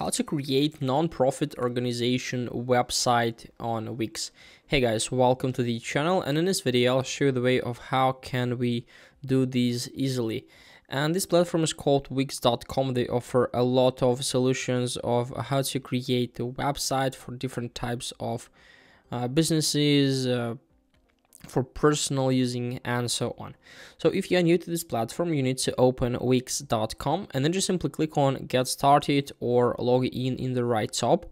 how to create non-profit organization website on Wix. Hey guys, welcome to the channel and in this video I'll show you the way of how can we do these easily. And this platform is called Wix.com. They offer a lot of solutions of how to create a website for different types of uh, businesses, uh, for personal using and so on. So if you are new to this platform, you need to open wix.com and then just simply click on get started or log in in the right top.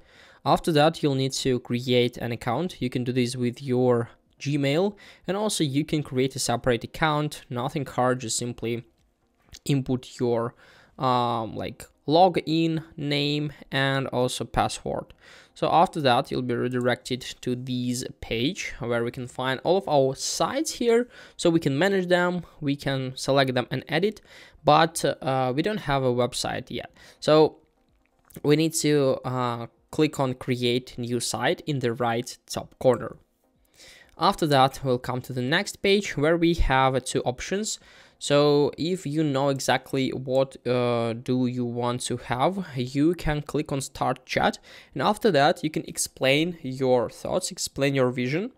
After that, you'll need to create an account. You can do this with your Gmail and also you can create a separate account, nothing hard, just simply input your um, like login name and also password. So after that, you'll be redirected to this page where we can find all of our sites here. So we can manage them, we can select them and edit, but uh, we don't have a website yet. So we need to uh, click on create new site in the right top corner. After that, we'll come to the next page where we have two options. So if you know exactly what uh, do you want to have, you can click on start chat. And after that, you can explain your thoughts, explain your vision.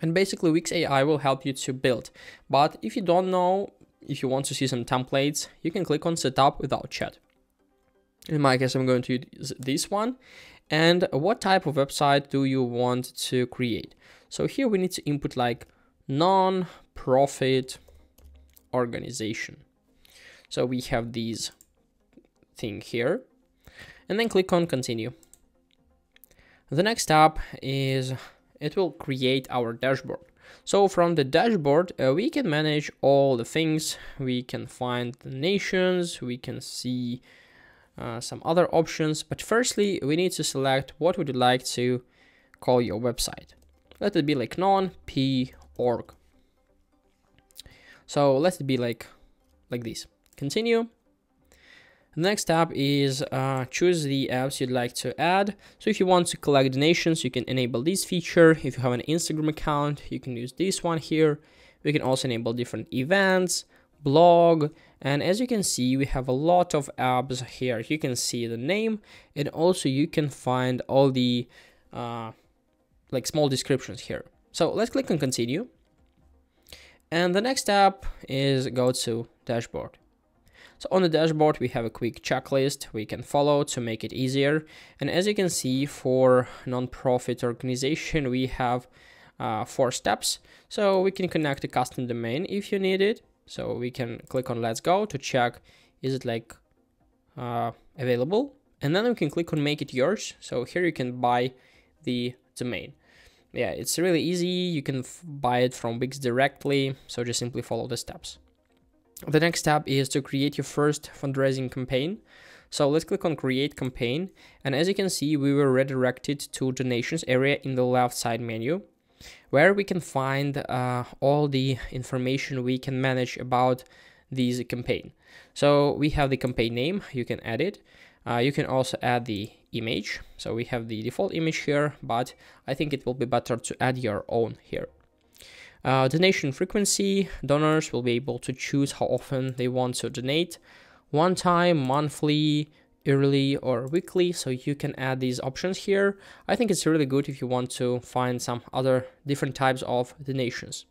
And basically Wix AI will help you to build. But if you don't know, if you want to see some templates, you can click on setup without chat. In my case, I'm going to use this one. And what type of website do you want to create? So here we need to input like non-profit organization. So we have these thing here and then click on continue. The next step is it will create our dashboard. So from the dashboard, uh, we can manage all the things. We can find the nations, we can see uh, some other options. But firstly, we need to select what would you like to call your website. Let it be like non-p org. So let it be like, like this. Continue. The next tab is uh, choose the apps you'd like to add. So if you want to collect donations, you can enable this feature. If you have an Instagram account, you can use this one here. We can also enable different events, blog, and as you can see, we have a lot of apps here. You can see the name, and also you can find all the uh, like small descriptions here. So let's click on continue. And the next step is go to dashboard. So on the dashboard, we have a quick checklist we can follow to make it easier. And as you can see, for non-profit organization, we have uh, four steps. So we can connect a custom domain if you need it. So we can click on let's go to check, is it like uh, available? And then we can click on make it yours. So here you can buy the domain yeah, it's really easy. You can buy it from Wix directly. So just simply follow the steps. The next step is to create your first fundraising campaign. So let's click on create campaign. And as you can see, we were redirected to donations area in the left side menu where we can find uh, all the information we can manage about this campaign. So we have the campaign name, you can add it. Uh, you can also add the image. So we have the default image here, but I think it will be better to add your own here. Uh, donation frequency, donors will be able to choose how often they want to donate, one time, monthly, yearly or weekly so you can add these options here i think it's really good if you want to find some other different types of donations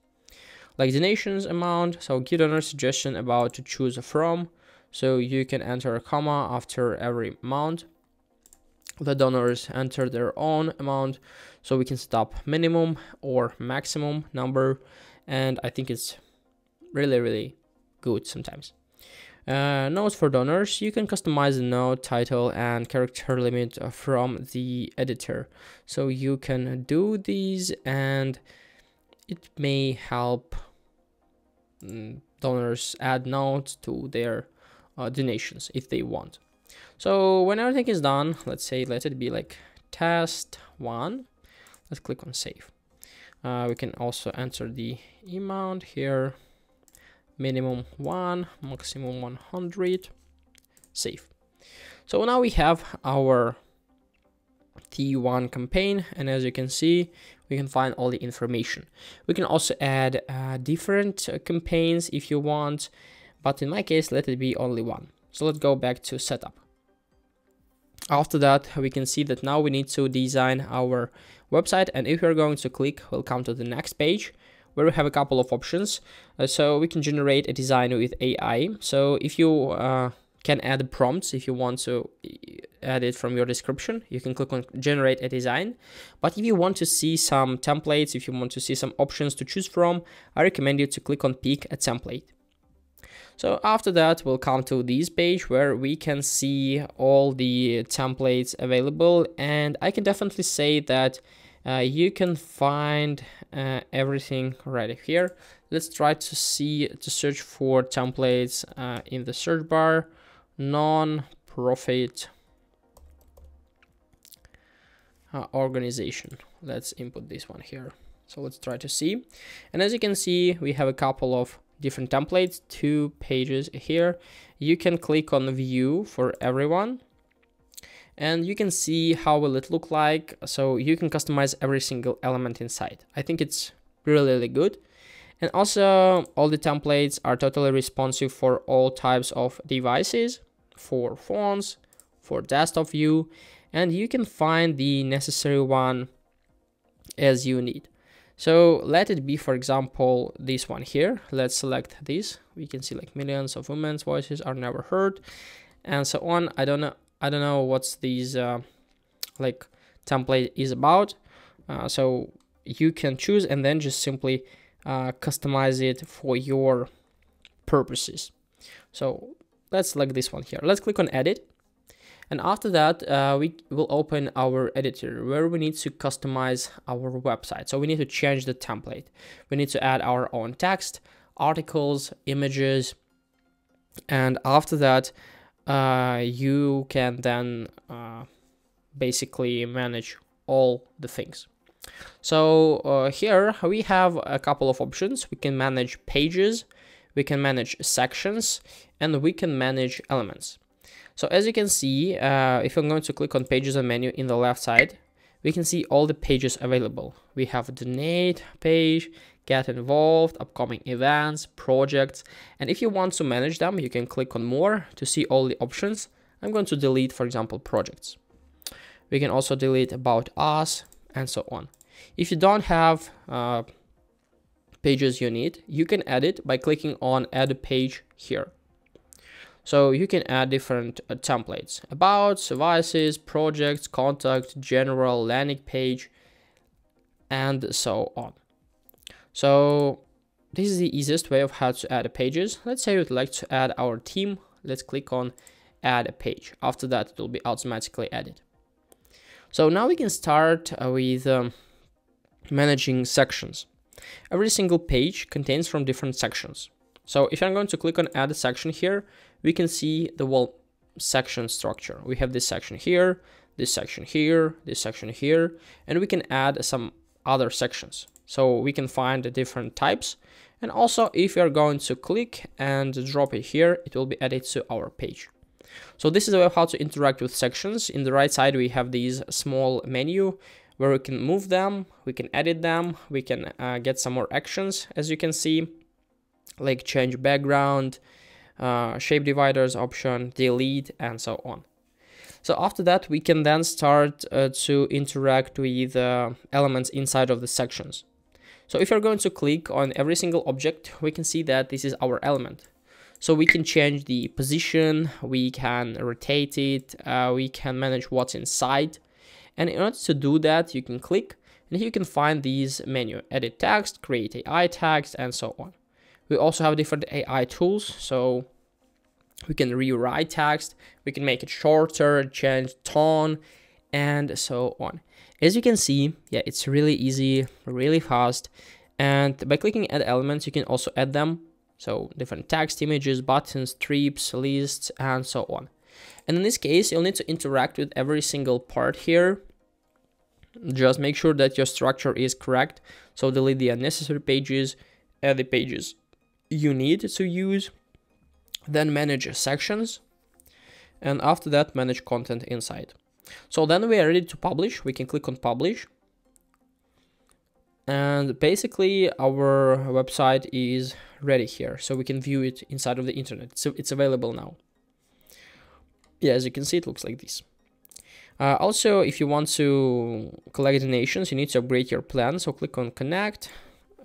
like donations amount so give donor suggestion about to choose from so you can enter a comma after every amount. The donors enter their own amount so we can stop minimum or maximum number. And i think it's really really good sometimes. Uh, notes for donors. You can customize the note title and character limit from the editor. So you can do these and it may help mm, donors add notes to their uh, donations if they want so when everything is done, let's say, let it be like test one. Let's click on save. Uh, we can also enter the amount here, minimum one, maximum 100, save. So now we have our T1 campaign and as you can see we can find all the information. We can also add uh, different uh, campaigns if you want but in my case let it be only one. So let's go back to setup. after that we can see that now we need to design our website. And if we're going to click we'll come to the next page where we have a couple of options. Uh, so we can generate a design with AI so if you uh, can add prompts if you want to add it from your description you can click on generate a design. But if you want to see some templates if you want to see some options to choose from I recommend you to click on pick a template so after that, we'll come to this page where we can see all the templates available. And I can definitely say that uh, you can find uh, everything right here. Let's try to see, to search for templates uh, in the search bar, non-profit uh, organization. Let's input this one here. So let's try to see. And as you can see, we have a couple of different templates, two pages here. You can click on view for everyone and you can see how will it look like. So you can customize every single element inside. I think it's really, really good. And also all the templates are totally responsive for all types of devices, for phones, for desktop view, and you can find the necessary one as you need. So let it be, for example, this one here. Let's select this. We can see like millions of women's voices are never heard and so on. I don't know. I don't know what's these uh, like template is about. Uh, so you can choose and then just simply uh, customize it for your purposes. So let's select this one here. Let's click on edit and after that, uh, we will open our editor where we need to customize our website. So we need to change the template. We need to add our own text, articles, images. And after that, uh, you can then uh, basically manage all the things. So uh, here we have a couple of options. We can manage pages, we can manage sections, and we can manage elements. So as you can see, uh, if I'm going to click on pages and menu in the left side, we can see all the pages available. We have donate page, get involved, upcoming events, projects, and if you want to manage them, you can click on more to see all the options. I'm going to delete, for example, projects. We can also delete about us and so on. If you don't have uh, pages you need, you can add it by clicking on add page here. So you can add different uh, templates about services, projects, contact, general, landing page, and so on. So this is the easiest way of how to add pages. Let's say we'd like to add our team. Let's click on add a page. After that, it will be automatically added. So now we can start uh, with um, managing sections. Every single page contains from different sections. So if I'm going to click on add a section here, we can see the wall section structure. We have this section here, this section here, this section here, and we can add some other sections. So we can find the different types. And also if are going to click and drop it here, it will be added to our page. So this is how to interact with sections. In the right side, we have these small menu where we can move them, we can edit them, we can uh, get some more actions, as you can see, like change background, uh, shape dividers option, delete, and so on. So after that, we can then start uh, to interact with uh, elements inside of the sections. So if you're going to click on every single object, we can see that this is our element. So we can change the position, we can rotate it, uh, we can manage what's inside. And in order to do that, you can click and here you can find these menu, edit text, create AI text, and so on. We also have different AI tools, so we can rewrite text, we can make it shorter, change tone, and so on. As you can see, yeah, it's really easy, really fast, and by clicking add elements, you can also add them, so different text, images, buttons, strips, lists, and so on. And in this case, you'll need to interact with every single part here. Just make sure that your structure is correct. So delete the unnecessary pages, add the pages you need to use, then manage sections, and after that manage content inside. So then we are ready to publish. We can click on publish. And basically our website is ready here. So we can view it inside of the internet. So it's available now. Yeah, as you can see, it looks like this. Uh, also, if you want to collect donations, you need to upgrade your plan. So click on connect,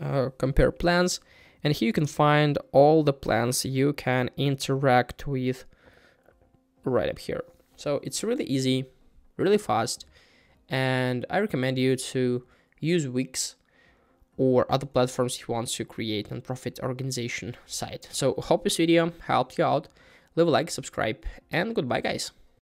uh, compare plans, and here you can find all the plants you can interact with right up here. So it's really easy, really fast, and I recommend you to use Wix or other platforms if you want to create a non-profit organization site. So hope this video helped you out. Leave a like, subscribe, and goodbye guys.